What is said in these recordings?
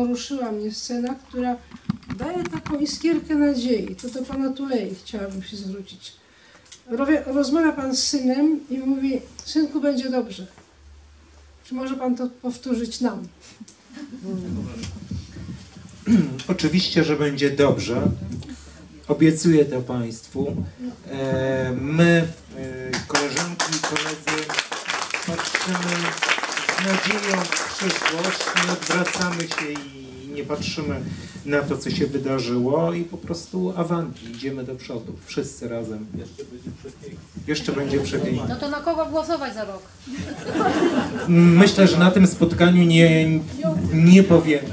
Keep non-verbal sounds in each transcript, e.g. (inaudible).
poruszyła mnie scena, która daje taką iskierkę nadziei. To do pana Tulei chciałabym się zwrócić. Rozmawia pan z synem i mówi, synku będzie dobrze. Czy może pan to powtórzyć nam? (clears throat) Oczywiście, że będzie dobrze. Obiecuję to Państwu. E, my, e, koleżanki i koledzy, patrzymy z nadzieją w przyszłość, nie odwracamy się i nie patrzymy na to, co się wydarzyło i po prostu awanti, idziemy do przodu, wszyscy razem. Jeszcze będzie przepięknie. Jeszcze będzie przepięknie. No to na kogo głosować za rok? Myślę, że na tym spotkaniu nie, nie powiemy.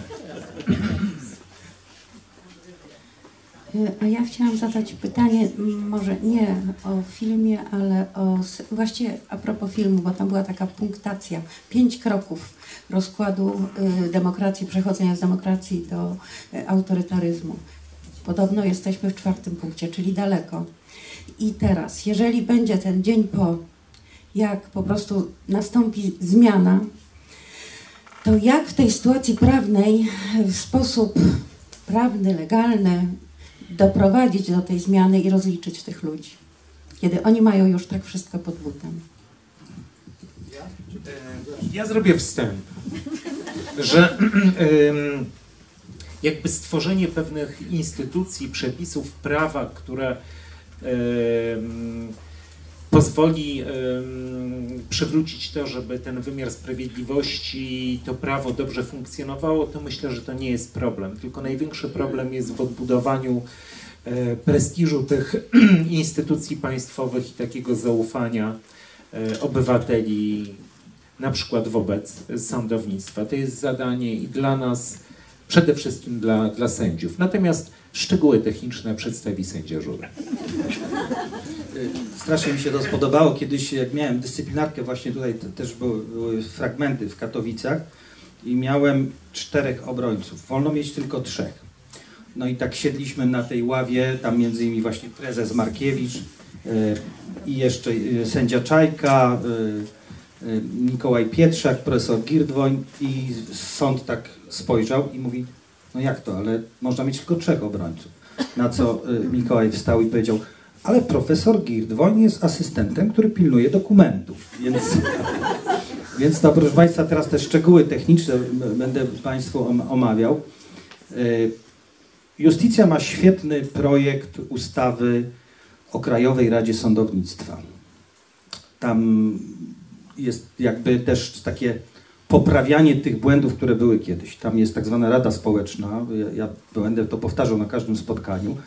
A ja chciałam zadać pytanie, może nie o filmie, ale o, właściwie a propos filmu, bo tam była taka punktacja, pięć kroków rozkładu y, demokracji, przechodzenia z demokracji do y, autorytaryzmu. Podobno jesteśmy w czwartym punkcie, czyli daleko. I teraz, jeżeli będzie ten dzień po, jak po prostu nastąpi zmiana, to jak w tej sytuacji prawnej w sposób prawny, legalny, doprowadzić do tej zmiany i rozliczyć tych ludzi, kiedy oni mają już tak wszystko pod butem. Ja zrobię wstęp, że (clears throat) jakby stworzenie pewnych instytucji, przepisów prawa, które pozwoli przywrócić to, żeby ten wymiar sprawiedliwości, to prawo dobrze funkcjonowało, to myślę, że to nie jest problem. Tylko największy problem jest w odbudowaniu e, prestiżu tych (clears throat) instytucji państwowych i takiego zaufania e, obywateli, na przykład wobec sądownictwa. To jest zadanie i dla nas, przede wszystkim dla, dla sędziów. Natomiast szczegóły techniczne przedstawi sędzia Żura. Strasznie mi się to spodobało. Kiedyś, jak miałem dyscyplinarkę, właśnie tutaj też były, były fragmenty w Katowicach i miałem czterech obrońców. Wolno mieć tylko trzech. No i tak siedliśmy na tej ławie, tam między innymi właśnie prezes Markiewicz yy, i jeszcze yy, sędzia Czajka, yy, Mikołaj Pietrzak, profesor Girdwoń i sąd tak spojrzał i mówi, no jak to, ale można mieć tylko trzech obrońców. Na co Mikołaj wstał i powiedział, ale profesor Girdwoń jest asystentem, który pilnuje dokumentów, więc, (laughs) więc to proszę Państwa, teraz te szczegóły techniczne będę Państwu omawiał. E, Justicja ma świetny projekt ustawy o Krajowej Radzie Sądownictwa. Tam jest jakby też takie poprawianie tych błędów, które były kiedyś. Tam jest tak zwana Rada Społeczna, ja, ja będę to powtarzał na każdym spotkaniu,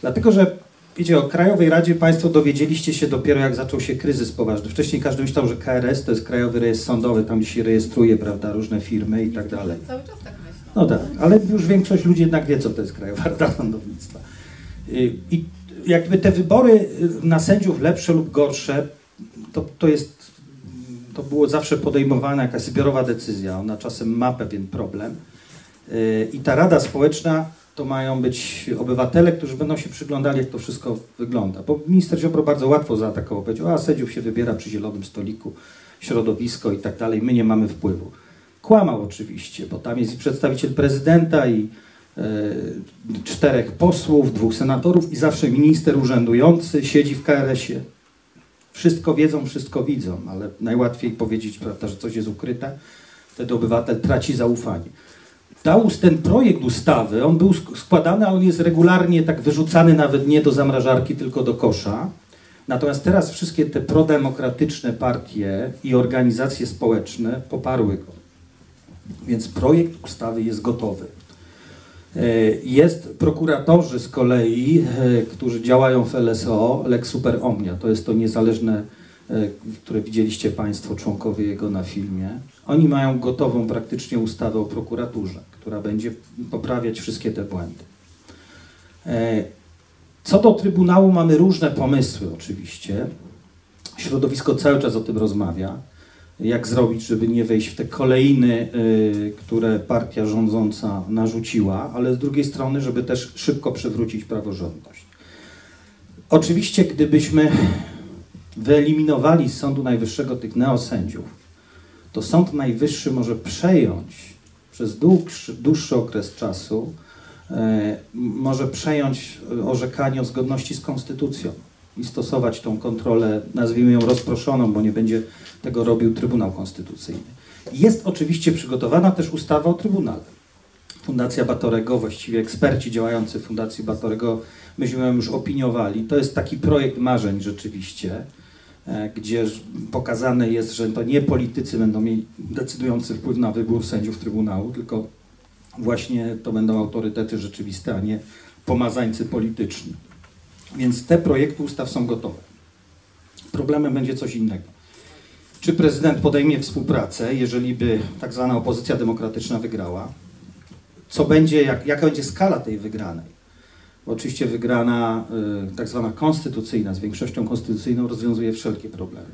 dlatego że Wiecie, o Krajowej Radzie Państwo dowiedzieliście się dopiero jak zaczął się kryzys poważny. Wcześniej każdy myślał, że KRS to jest Krajowy Rejestr Sądowy, tam się rejestruje, prawda, różne firmy i tak dalej. Cały czas tak myślę. No tak, ale już większość ludzi jednak wie, co to jest Krajowa Rada Sądownictwa. I jakby te wybory na sędziów lepsze lub gorsze, to, to jest, to było zawsze podejmowana jakaś zbiorowa decyzja, ona czasem ma pewien problem. Y, I ta Rada Społeczna to mają być obywatele, którzy będą się przyglądali, jak to wszystko wygląda. Bo minister Ziobro bardzo łatwo zaatakował, powiedział, a sędziów się wybiera przy zielonym stoliku, środowisko i tak dalej, my nie mamy wpływu. Kłamał oczywiście, bo tam jest i przedstawiciel prezydenta, i e, czterech posłów, dwóch senatorów i zawsze minister urzędujący siedzi w KRS-ie. Wszystko wiedzą, wszystko widzą, ale najłatwiej powiedzieć, prawda, że coś jest ukryte, wtedy obywatel traci zaufanie dał ten projekt ustawy, on był składany, a on jest regularnie tak wyrzucany nawet nie do zamrażarki, tylko do kosza. Natomiast teraz wszystkie te prodemokratyczne partie i organizacje społeczne poparły go. Więc projekt ustawy jest gotowy. E, jest prokuratorzy z kolei, e, którzy działają w LSO, Lex Super Omnia, to jest to niezależne, e, które widzieliście Państwo, członkowie jego na filmie. Oni mają gotową praktycznie ustawę o prokuraturze która będzie poprawiać wszystkie te błędy. Co do Trybunału mamy różne pomysły oczywiście. Środowisko cały czas o tym rozmawia. Jak zrobić, żeby nie wejść w te kolejny, które partia rządząca narzuciła, ale z drugiej strony, żeby też szybko przywrócić praworządność. Oczywiście, gdybyśmy wyeliminowali z Sądu Najwyższego tych neosędziów, to Sąd Najwyższy może przejąć przez dłuższy, dłuższy okres czasu m- może przejąć e, orzekanie o zgodności z konstytucją i stosować tą kontrolę, nazwijmy ją rozproszoną, bo nie będzie tego robił Trybunał Konstytucyjny. Jest oczywiście przygotowana też ustawa o Trybunale. Fundacja Batorego, właściwie eksperci działający w Fundacji Batorego, myśmy ją już opiniowali. To jest taki projekt marzeń rzeczywiście, e, gdzie pokazane jest, że to nie politycy będą mieli decydujący wpływ na wybór sędziów Trybunału, tylko właśnie to będą autorytety rzeczywiste, a nie pomazańcy polityczni. Więc te projekty ustaw są gotowe. Problemem będzie coś innego. Czy prezydent podejmie współpracę, jeżeli by tak zwana opozycja demokratyczna wygrała? Co będzie, jak, jaka będzie skala tej wygranej? Bo oczywiście wygrana y, tak zwana konstytucyjna, z większością konstytucyjną rozwiązuje wszelkie problemy.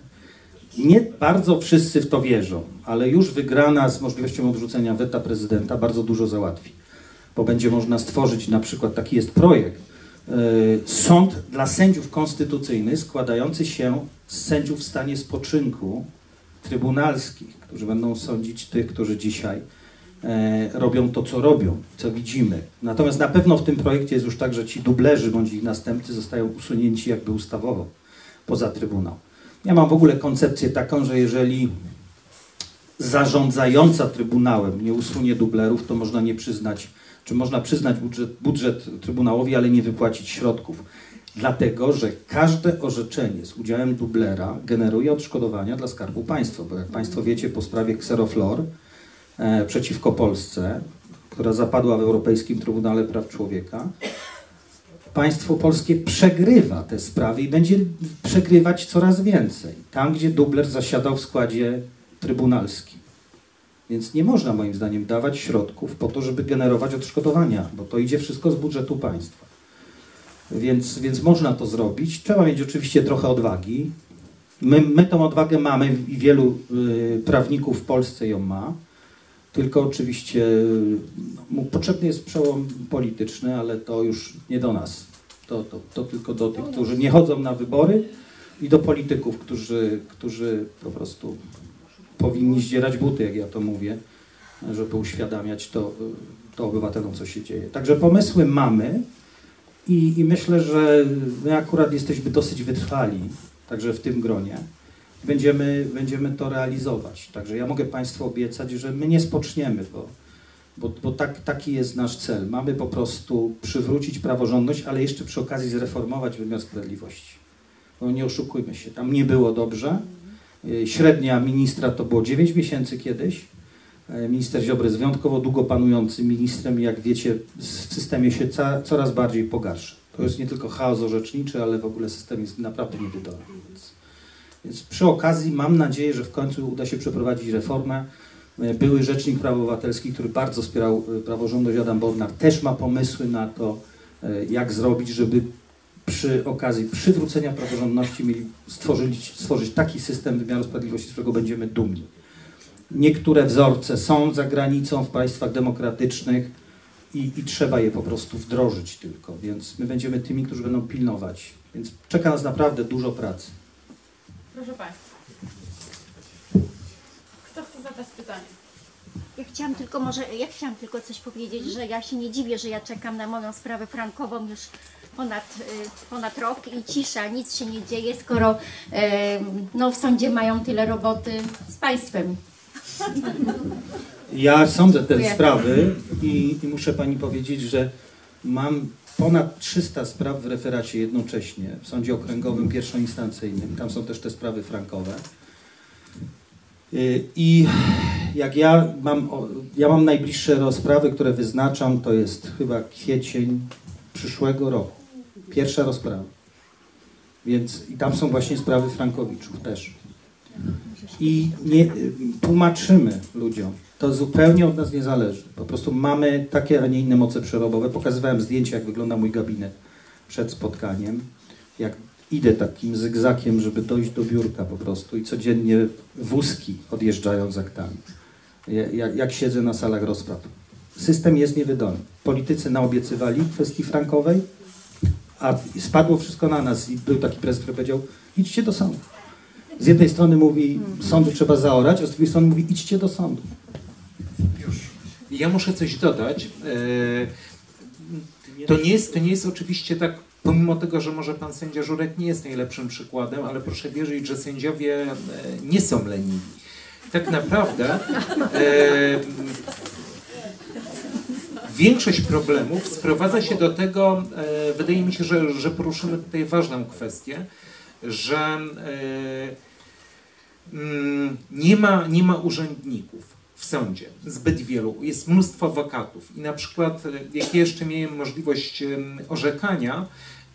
Nie bardzo wszyscy w to wierzą, ale już wygrana z możliwością odrzucenia weta prezydenta bardzo dużo załatwi. Bo będzie można stworzyć na przykład, taki jest projekt, sąd dla sędziów konstytucyjnych składający się z sędziów w stanie spoczynku trybunalskich, którzy będą sądzić tych, którzy dzisiaj e, robią to, co robią, co widzimy. Natomiast na pewno w tym projekcie jest już tak, że ci dublerzy bądź ich następcy zostają usunięci jakby ustawowo poza Trybunał. Ja mam w ogóle koncepcję taką, że jeżeli zarządzająca Trybunałem nie usunie dublerów, to można nie przyznać, czy można przyznać budżet, budżet Trybunałowi, ale nie wypłacić środków. Dlatego, że każde orzeczenie z udziałem dublera generuje odszkodowania dla Skarbu Państwa, bo jak Państwo wiecie, po sprawie Xeroflor e, przeciwko Polsce, która zapadła w Europejskim Trybunale Praw Człowieka, państwo polskie przegrywa te sprawy i będzie przegrywać coraz więcej. Tam, gdzie dubler zasiadał w składzie trybunalskim. Więc nie można moim zdaniem dawać środków po to, żeby generować odszkodowania, bo to idzie wszystko z budżetu państwa. Więc, więc można to zrobić. Trzeba mieć oczywiście trochę odwagi. My, my tą odwagę mamy i wielu y, prawników w Polsce ją ma. Tylko oczywiście y, mu potrzebny jest przełom polityczny, ale to już nie do nas. To, to, to tylko do tych, którzy nie chodzą na wybory i do polityków, którzy, którzy po prostu powinni zdzierać buty, jak ja to mówię, żeby uświadamiać to, to obywatelom, co się dzieje. Także pomysły mamy i, i myślę, że my akurat jesteśmy dosyć wytrwali, także w tym gronie. Będziemy, będziemy to realizować. Także ja mogę Państwu obiecać, że my nie spoczniemy, bo, bo, bo tak, taki jest nasz cel. Mamy po prostu przywrócić praworządność, ale jeszcze przy okazji zreformować wymiar sprawiedliwości. No nie oszukujmy się, tam nie było dobrze. Y, Średnia ministra to było 9 miesięcy kiedyś. E, Minister Ziobro jest wyjątkowo długo panującym ministrem jak wiecie, w systemie się ca, coraz bardziej pogarsza. To jest nie tylko chaos orzeczniczy, ale w ogóle system jest naprawdę niewydolny. Więc, więc przy okazji mam nadzieję, że w końcu uda się przeprowadzić reformę. E, Były Rzecznik Praw Obywatelskich, który bardzo wspierał e, praworządność, Adam Bodnar, też ma pomysły na to, e, jak zrobić, żeby przy okazji przywrócenia praworządności mieli stworzyć, stworzyć taki system wymiaru sprawiedliwości, z którego będziemy dumni. Niektóre wzorce są za granicą w państwach demokratycznych i, i trzeba je po prostu wdrożyć tylko, więc my będziemy tymi, którzy będą pilnować. Więc czeka nas naprawdę dużo pracy. Proszę Państwa. Kto chce zadać pytanie? Ja chciałam tylko może, ja chciałam tylko coś powiedzieć, że ja się nie dziwię, że ja czekam na moją sprawę frankową już ponad, y, ponad rok i cisza, nic się nie dzieje, skoro y, no, w sądzie mają tyle roboty z państwem. Ja sądzę te Dziękuję. sprawy i, i muszę pani powiedzieć, że mam ponad 300 spraw w referacie jednocześnie w sądzie okręgowym pierwszoinstancyjnym. Tam są też te sprawy frankowe. Y, I jak ja mam, ja mam najbliższe rozprawy, które wyznaczam, to jest chyba kwiecień przyszłego roku. Pierwsza rozprawa. Więc i tam są właśnie sprawy Frankowiczów też. I nie, tłumaczymy ludziom. To zupełnie od nas nie zależy. Po prostu mamy takie, a nie inne moce przerobowe. Pokazywałem zdjęcia, jak wygląda mój gabinet przed spotkaniem. Jak idę takim zygzakiem, żeby dojść do biurka po prostu i codziennie wózki odjeżdżają z aktami. Ja- Jak, jak siedzę na salach rozpraw. System jest niewydolny. Politycy naobiecywali kwestii frankowej, a spadło wszystko na nas. I był taki prezes, który powiedział, idźcie do sądu. Z jednej strony mówi, sądu trzeba zaorać, a z drugiej strony mówi, idźcie do sądu. I Ja muszę coś dodać. E, To nie jest, to nie jest oczywiście tak, pomimo tego, że może pan sędzia Żurek nie jest najlepszym przykładem, ale proszę wierzyć, że sędziowie e, nie są leniwi. Tak naprawdę e, większość problemów sprowadza się do tego, e, wydaje mi się, że, że poruszymy tutaj ważną kwestię, że e, mm, nie ma, nie ma urzędników w sądzie, zbyt wielu. Jest mnóstwo wakatów i na przykład jak ja jeszcze miałem możliwość orzekania,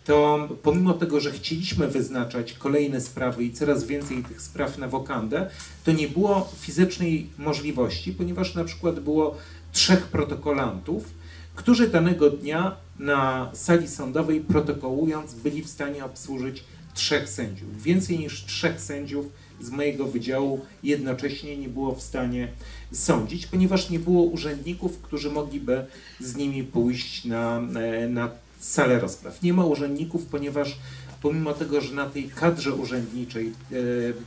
to pomimo tego, że chcieliśmy wyznaczać kolejne sprawy i coraz więcej tych spraw na wokandę, to nie było fizycznej możliwości, ponieważ na przykład było trzech protokolantów, którzy danego dnia na sali sądowej protokołując byli w stanie obsłużyć trzech sędziów. Więcej niż trzech sędziów z mojego wydziału jednocześnie nie było w stanie sądzić, ponieważ nie było urzędników, którzy mogliby z nimi pójść na, e, na salę rozpraw. Nie ma urzędników, ponieważ pomimo tego, że na tej kadrze urzędniczej e,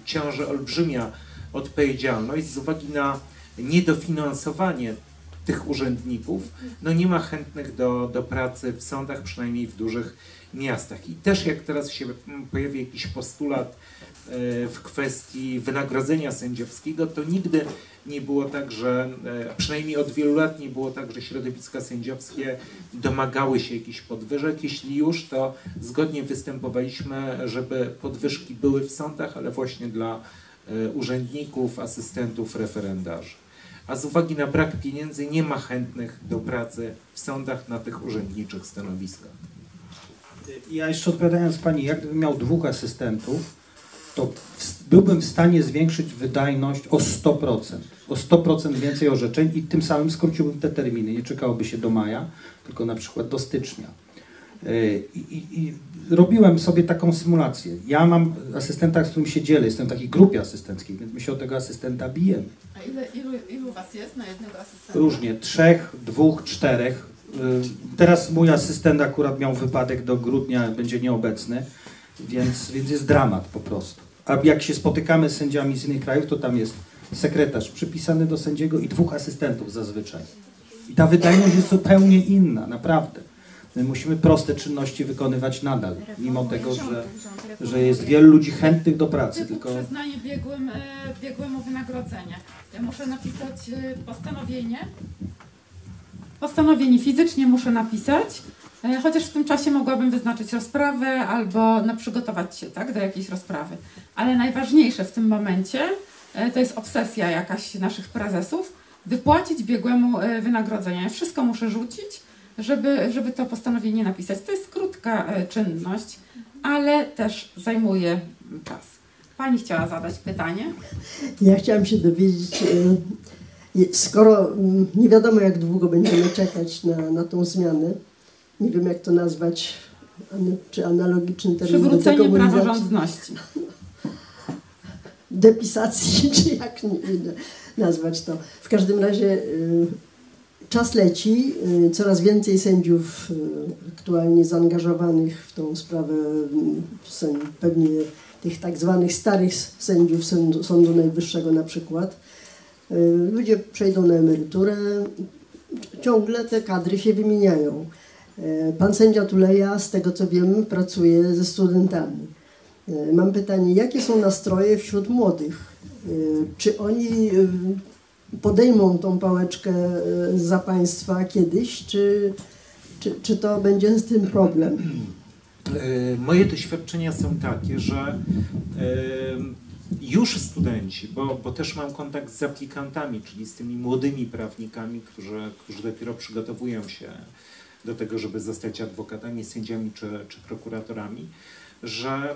ciąży olbrzymia odpowiedzialność z uwagi na niedofinansowanie tych urzędników, no nie ma chętnych do, do pracy w sądach, przynajmniej w dużych miastach. I też jak teraz się mm, pojawi jakiś postulat e, w kwestii wynagrodzenia sędziowskiego, to nigdy nie było tak, że e, przynajmniej od wielu lat nie było tak, że środowiska sędziowskie domagały się jakichś podwyżek. Jeśli już, to zgodnie występowaliśmy, żeby podwyżki były w sądach, ale właśnie dla e, urzędników, asystentów, referendarzy. A z uwagi na brak pieniędzy nie ma chętnych do pracy w sądach na tych urzędniczych stanowiskach. Ja jeszcze odpowiadając Pani, jak gdybym miał dwóch asystentów, to byłbym w stanie zwiększyć wydajność o 100%. O 100% więcej orzeczeń i tym samym skróciłbym te terminy. Nie czekałoby się do maja, tylko na przykład do stycznia. Yy, I, i, I robiłem sobie taką symulację. Ja mam asystenta, z którym się dzielę, jestem w takiej grupie asystenckiej, więc my się o tego asystenta bijemy. A ile, ilu, ilu was jest na jednego asystenta? Różnie, trzech, dwóch, czterech. Y, Teraz mój asystent akurat miał wypadek do grudnia, będzie nieobecny, więc, więc jest dramat po prostu. A jak się spotykamy z sędziami z innych krajów, to tam jest sekretarz przypisany do sędziego i dwóch asystentów zazwyczaj. I ta wydajność jest zupełnie inna, naprawdę. My musimy proste czynności wykonywać nadal, mimo tego, że, że jest wielu ludzi chętnych do pracy, Typu tylko przyznanie biegłym, e, biegłemu wynagrodzenia. Ja muszę napisać e, postanowienie. Postanowienie fizycznie muszę napisać, e, chociaż w tym czasie mogłabym wyznaczyć rozprawę albo no, przygotować się tak, do jakiejś rozprawy. Ale najważniejsze w tym momencie to jest obsesja jakaś naszych prezesów, wypłacić biegłemu e, wynagrodzenia. Ja wszystko muszę rzucić, żeby, żeby to postanowienie napisać. To jest krótka e, czynność, ale też zajmuje czas. Pani chciała zadać pytanie? Ja chciałam się dowiedzieć, e, skoro mm, nie wiadomo jak długo będziemy czekać na, na tą zmianę, nie wiem jak to nazwać, czy analogiczny termin Przywrócenie praworządności. depisacji, (laughs) czy jak nie, nie nazwać to. W każdym razie y, czas leci, y, coraz więcej sędziów y, aktualnie zaangażowanych w tą sprawę, y, pewnie tych tak zwanych starych sędziów Sądu, Sądu Najwyższego na przykład. Ludzie przejdą na emeryturę, ciągle te kadry się wymieniają. Pan sędzia Tuleja, z tego co wiem, pracuje ze studentami. Mam pytanie, jakie są nastroje wśród młodych? Czy oni podejmą tą pałeczkę y, za państwa kiedyś, czy, czy, czy to będzie z tym problem? E, Moje doświadczenia są takie, że e, już studenci, bo, bo też mam kontakt z aplikantami, czyli z tymi młodymi prawnikami, którzy, którzy dopiero przygotowują się do tego, żeby zostać adwokatami, sędziami czy, czy prokuratorami, że e,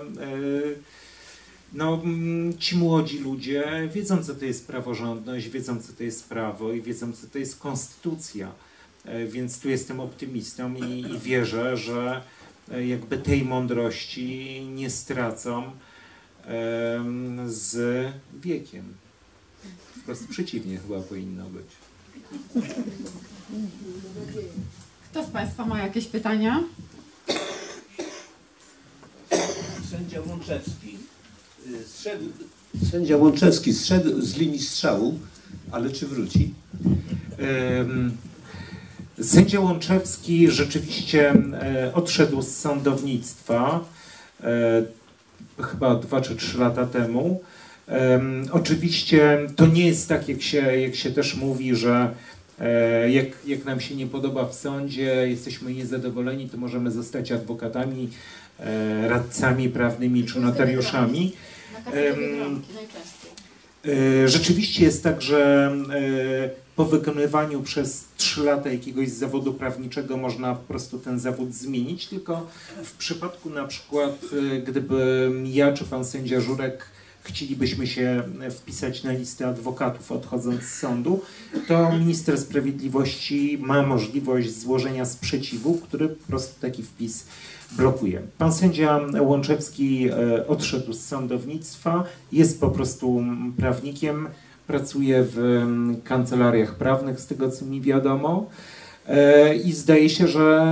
no, mm, ci młodzi ludzie wiedzą, co to jest praworządność, wiedzą, co to jest prawo i wiedzą, co to jest konstytucja. E, Więc tu jestem optymistą i, i wierzę, że e, jakby tej mądrości nie stracą z wiekiem. Wprost przeciwnie chyba powinno być. Kto z Państwa ma jakieś pytania? Sędzia Łączewski zszedł, sędzia Łączewski zszedł z linii strzału, ale czy wróci? Sędzia Łączewski rzeczywiście e, odszedł z sądownictwa e, chyba dwa czy trzy lata temu. Em, Oczywiście to nie jest tak, jak się, jak się też mówi, że e, jak, jak nam się nie podoba w sądzie, jesteśmy niezadowoleni, to możemy zostać adwokatami, radcami prawnymi czy notariuszami. E, Rzeczywiście jest tak, że e, po wykonywaniu przez 3 lata jakiegoś zawodu prawniczego można po prostu ten zawód zmienić, tylko w przypadku na przykład, e, gdyby ja czy pan sędzia Żurek chcielibyśmy się wpisać na listę adwokatów odchodząc z sądu, to minister sprawiedliwości ma możliwość złożenia sprzeciwu, który po prostu taki wpis blokuje. Pan sędzia Łączewski e, odszedł z sądownictwa, jest po prostu prawnikiem, pracuje w kancelariach prawnych, z tego co mi wiadomo. E, I zdaje się, że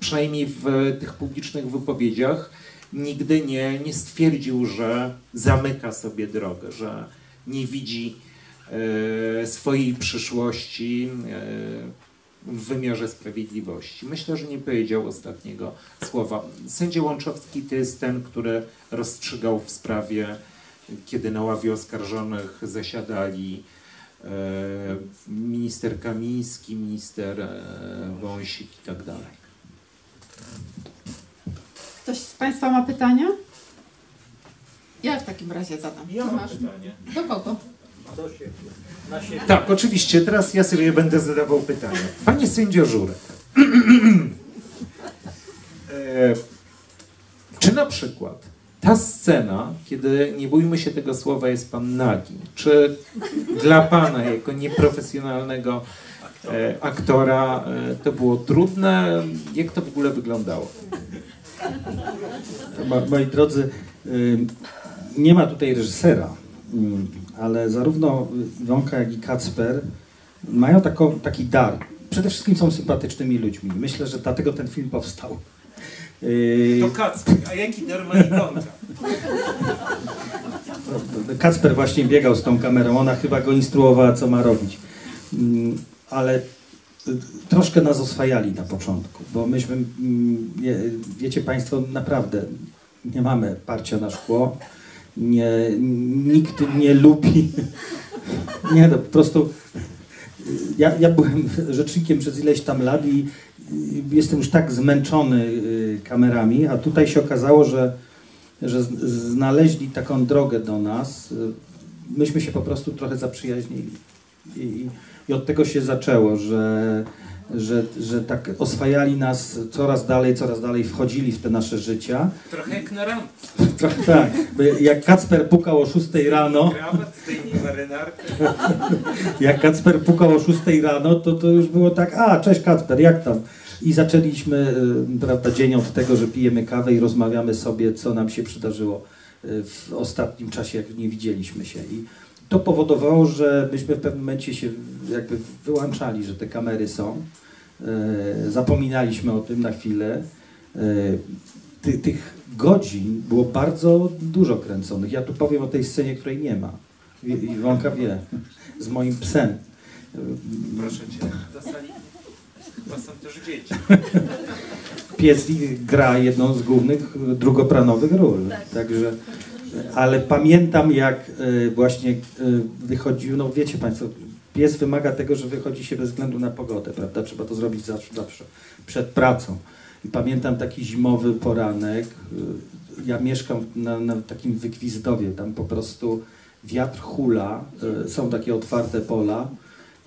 przynajmniej w tych publicznych wypowiedziach nigdy nie, nie stwierdził, że zamyka sobie drogę, że nie widzi e, swojej przyszłości e, w wymiarze sprawiedliwości. Myślę, że nie powiedział ostatniego słowa. Sędzia Łączowski to jest ten, który rozstrzygał w sprawie, kiedy na ławie oskarżonych zasiadali e, minister Kamiński, minister Wąsik i tak dalej. Ktoś z Państwa ma pytania? Ja w takim razie zadam. Ja mam pytanie. Do kogo? Tak, oczywiście. Teraz ja sobie będę zadawał pytania. Panie sędzio Żurek, (clears throat) e, czy na przykład ta scena, kiedy, nie bójmy się tego słowa, jest pan nagi, czy dla pana jako nieprofesjonalnego e, aktora e, to było trudne? Jak to w ogóle wyglądało? Mo- Moi drodzy, nie ma tutaj reżysera, ale zarówno Iwonka, jak i Kacper mają taką, taki dar. Przede wszystkim są sympatycznymi ludźmi. Myślę, że dlatego ten film powstał. Yy, Kacper, a jaki dar ma Iwonka? Kacper właśnie biegał z tą kamerą, ona chyba go instruowała, co ma robić. Ale troszkę nas oswajali na początku, bo myśmy, mm, wie- wiecie Państwo, naprawdę nie mamy parcia na szkło, nie, nikt nie lubi, (laughs) nie no, po prostu y, ja, ja byłem rzecznikiem przez ileś tam lat i y, jestem już tak zmęczony y, kamerami, a tutaj się okazało, że że znaleźli taką drogę do nas. Myśmy się po prostu trochę zaprzyjaźnili. I, i od tego się zaczęło, że, że, że tak oswajali nas coraz dalej, coraz dalej, wchodzili w te nasze życia. Trochę jak na randce. Trochę tak. Jak Kacper pukał o 6 rano, Krawat, zdejmij marynarkę. (laughs) jak Kacper pukał o 6 rano, to, to już było tak, a cześć Kacper, jak tam? I zaczęliśmy y, prawda, dzień od tego, że pijemy kawę i rozmawiamy sobie, co nam się przydarzyło y, w ostatnim czasie, jak nie widzieliśmy się. I to powodowało, że myśmy w pewnym momencie się jakby wyłączali, że te kamery są. Y, Zapominaliśmy o tym na chwilę. Y, Ty, tych godzin było bardzo dużo kręconych. Ja tu powiem o tej scenie, której nie ma. I- Iwonka wie. Z moim psem. Proszę cię. Chyba są też dzieci. Pies gra jedną z głównych drugoplanowych ról. Także, ale pamiętam jak e, właśnie e, wychodził, no wiecie Państwo, pies wymaga tego, że wychodzi się bez względu na pogodę, prawda? Trzeba to zrobić zawsze, zawsze przed pracą. I pamiętam taki zimowy poranek. e, Ja mieszkam na, na takim wykwizdowie, tam po prostu wiatr hula, są takie otwarte pola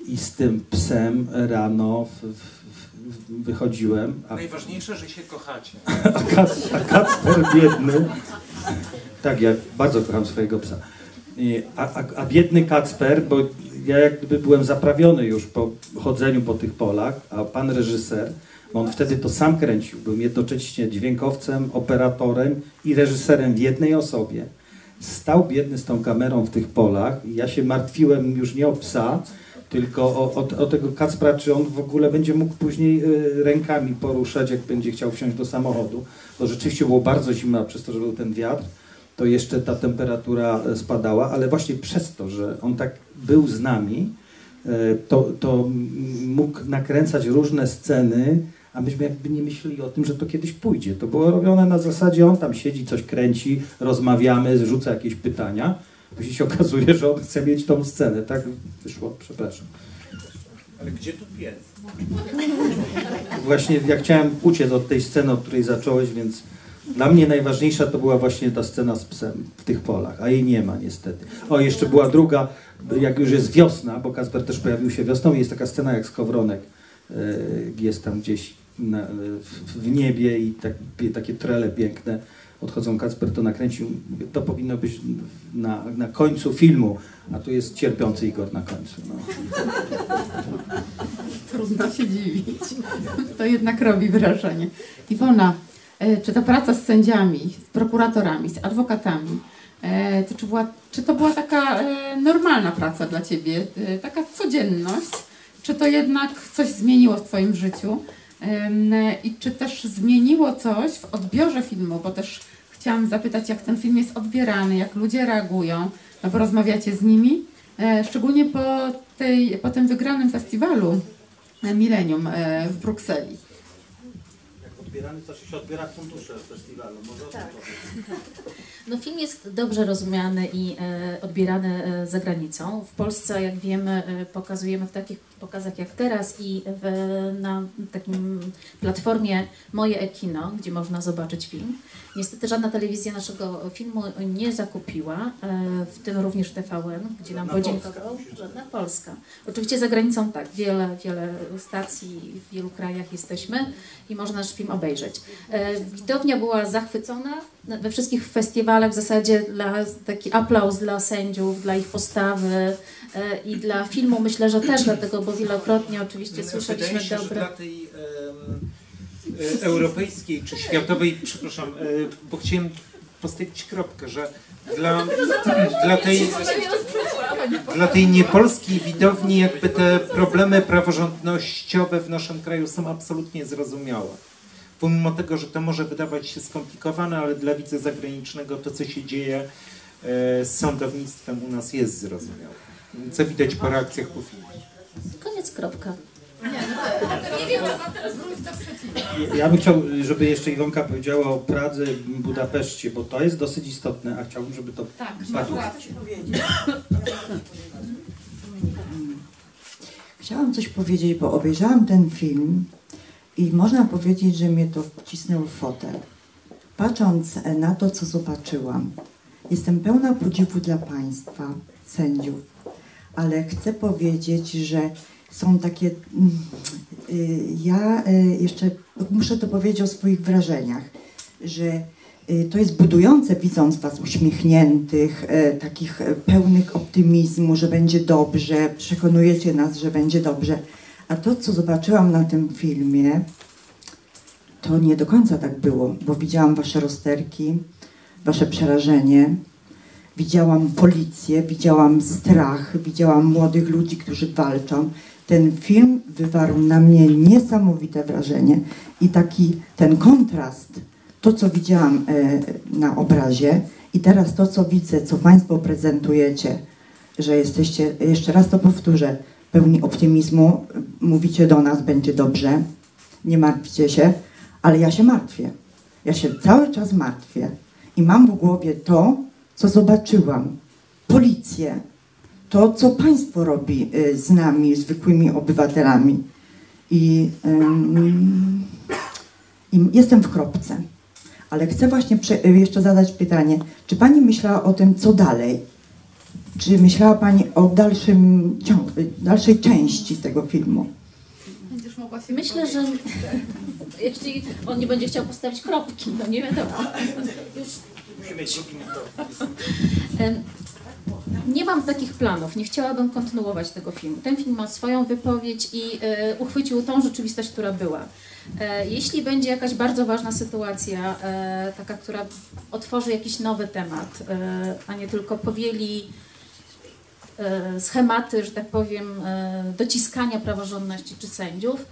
i z tym psem rano w, w, w, wychodziłem, a Najważniejsze, że się kochacie. a, (laughs) Kac, a Kacper biedny. Tak, ja bardzo kocham swojego psa. A, a, a biedny Kacper, bo ja jak gdyby byłem zaprawiony już po chodzeniu po tych polach, a pan reżyser, bo on wtedy to sam kręcił, był jednocześnie dźwiękowcem, operatorem i reżyserem w jednej osobie. Stał biedny z tą kamerą w tych polach i ja się martwiłem już nie o psa, tylko o, o, o tego Kacpra, czy on w ogóle będzie mógł później y, rękami poruszać, jak będzie chciał wsiąść do samochodu. Bo rzeczywiście było bardzo zimno, przez to, że był ten wiatr, to jeszcze ta temperatura e, spadała, ale właśnie przez to, że on tak był z nami, e, to, to mógł nakręcać różne sceny, a myśmy jakby nie myśleli o tym, że to kiedyś pójdzie. To było robione na zasadzie, on tam siedzi, coś kręci, rozmawiamy, rzuca jakieś pytania. Później się okazuje, że on chce mieć tą scenę. Tak wyszło, przepraszam. Ale gdzie tu pies? Właśnie ja chciałem uciec od tej sceny, od której zacząłeś, więc dla mnie najważniejsza to była właśnie ta scena z psem w tych polach, a jej nie ma niestety. O, jeszcze była druga, jak już jest wiosna, bo Kasper też pojawił się wiosną, jest taka scena jak Skowronek e, jest tam gdzieś na, w, niebie i tak, takie trele piękne odchodzą. Kasper to nakręcił, to powinno być na, na końcu filmu, a tu jest cierpiący Igor na końcu. No. Trudno się dziwić. To jednak robi wrażenie. Iwona, czy ta praca z sędziami, z prokuratorami, z adwokatami, e, to czy, była, czy to była taka e, normalna praca dla Ciebie, e, taka codzienność, czy to jednak coś zmieniło w Twoim życiu? I czy też zmieniło coś w odbiorze filmu, bo też chciałam zapytać, jak ten film jest odbierany, jak ludzie reagują, no bo rozmawiacie z nimi, e, szczególnie po, tej, po tym wygranym festiwalu e, Millennium e, w Brukseli. Odbierany, to się odbiera fundusze festiwalu. Może Tak. (laughs) No film jest dobrze rozumiany i e, odbierany e, za granicą. W Polsce, jak wiemy, e, pokazujemy w takich pokazach jak teraz i w, na takim platformie Moje Ekino, gdzie można zobaczyć film. Niestety żadna telewizja naszego filmu nie zakupiła, e, w tym również TVN, gdzie nam podziękował. Żadna Polska. Oczywiście za granicą tak, wiele, wiele stacji, w wielu krajach jesteśmy i można nasz film obejrzeć. E, Widownia była zachwycona na- we wszystkich festiwalach w zasadzie dla, taki aplauz dla sędziów, dla ich postawy e, i dla filmu myślę, że też dlatego, bo wielokrotnie oczywiście słyszeliśmy mi się, że dobre... dla tej em, e, europejskiej czy światowej, przepraszam, e, bo chciałem postawić kropkę, że dla, dla, tej, dla tej niepolskiej widowni jakby te problemy praworządnościowe w naszym kraju są absolutnie zrozumiałe. Pomimo tego, że to może wydawać się skomplikowane, ale dla widza zagranicznego to, co się dzieje e, z sądownictwem u nas jest zrozumiałe. Co widać po reakcjach po filmie. Koniec, kropka. Nie wiem, co teraz wróć do przeciwnika. Ja bym chciał, żeby jeszcze Iwonka powiedziała o Pradze, Budapeszcie, bo to jest dosyć istotne, a chciałbym, żeby to Tak, padło. Chciałam coś powiedzieć, bo obejrzałam ten film i można powiedzieć, że mnie to wcisnęło w fotel. Patrząc na to, co zobaczyłam, jestem pełna podziwu dla Państwa, sędziów, ale chcę powiedzieć, że są takie. mm, y, Ja y, jeszcze muszę to powiedzieć o swoich wrażeniach, że y, to jest budujące, widząc Was uśmiechniętych, takich pełnych optymizmu, że będzie dobrze, przekonujecie nas, że będzie dobrze. A to, co zobaczyłam na tym filmie, to nie do końca tak było, bo widziałam Wasze rozterki, Wasze przerażenie, widziałam policję, widziałam strach, widziałam młodych ludzi, którzy walczą. Ten film wywarł na mnie niesamowite wrażenie i taki ten kontrast, to co widziałam e, na obrazie i teraz to co widzę, co Państwo prezentujecie, że jesteście, jeszcze raz to powtórzę, pełni optymizmu, mówicie do nas, będzie dobrze, nie martwcie się, ale ja się martwię. Ja się cały czas martwię i mam w głowie to, co zobaczyłam. Policję, to, co państwo robi y, z nami, zwykłymi obywatelami. I, i jestem w kropce. Ale chcę właśnie y, jeszcze zadać pytanie, czy pani myślała o tym, co dalej? Czy myślała pani o dalszym ciąg, y, dalszej części tego filmu? Będziesz mogła się Myślę, że (laughs) jeśli on nie będzie chciał postawić kropki, no nie wiadomo. Już (laughs) Nie mam takich planów, nie chciałabym kontynuować tego filmu. Ten film ma swoją wypowiedź i e, uchwycił tą rzeczywistość, która była. E, jeśli będzie jakaś bardzo ważna sytuacja, e, taka, która otworzy jakiś nowy temat, a nie tylko powieli schematy, że tak powiem, dociskania praworządności czy sędziów,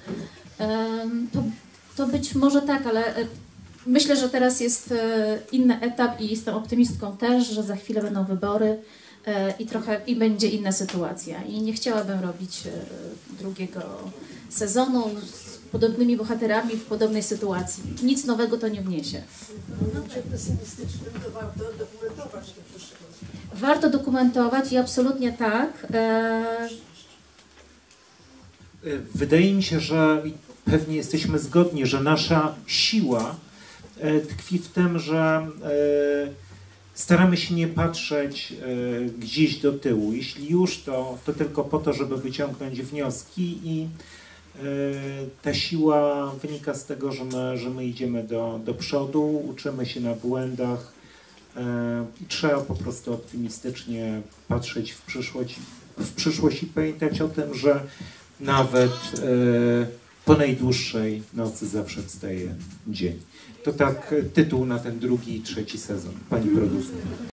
to, to być może tak, ale Myślę, że teraz jest e, inny etap i jestem optymistką też, że za chwilę będą wybory e, i trochę i będzie inna sytuacja. I nie chciałabym robić e, drugiego sezonu z podobnymi bohaterami w podobnej sytuacji. Nic nowego to nie wniesie. Warto dokumentować i absolutnie tak. Wydaje mi się, że pewnie jesteśmy zgodni, że nasza siła tkwi w tym, że e, staramy się nie patrzeć e, gdzieś do tyłu. Jeśli już, to, to tylko po to, żeby wyciągnąć wnioski i e, ta siła wynika z tego, że my, że my idziemy do, do przodu, uczymy się na błędach e, i trzeba po prostu optymistycznie patrzeć w przyszłość, w przyszłość i pamiętać o tym, że nawet e, po najdłuższej nocy zawsze wstaje dzień. To tak e, tytuł na ten drugi i trzeci sezon. Pani producent.